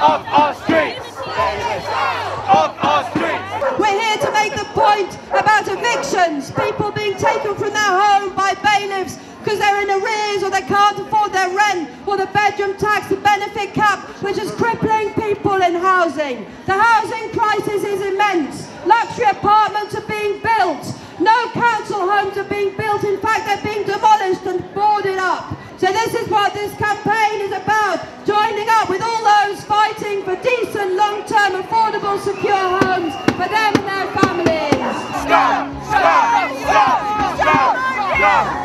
off our streets. Off our streets. We're here to make the point about evictions, people being taken from their home by bailiffs because they're in arrears or they can't afford their rent or the bedroom tax, the benefit cap, which is crippling people in housing. The housing crisis is immense. Luxury apartments are being built. No council homes are being built. In fact, they're being affordable, secure homes for them and their families. Stop! Stop! Stop! Stop!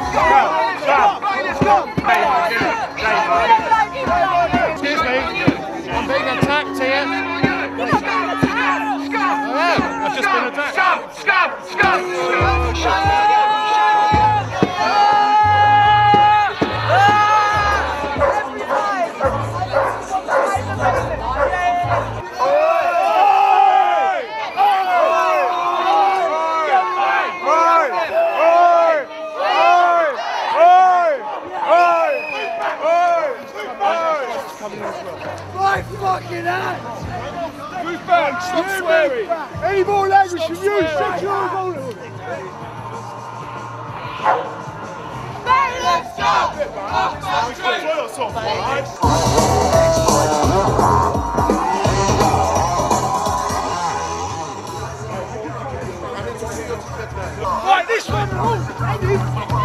Stop! Stop! Stop! Excuse me, I'm being attacked here. I am. I've just been attacked. Stop! Stop! Stop! Stop! My fucking hand! Move back. Stop swearing. Any more language from you, shut your own Right, this one! Oh, Stop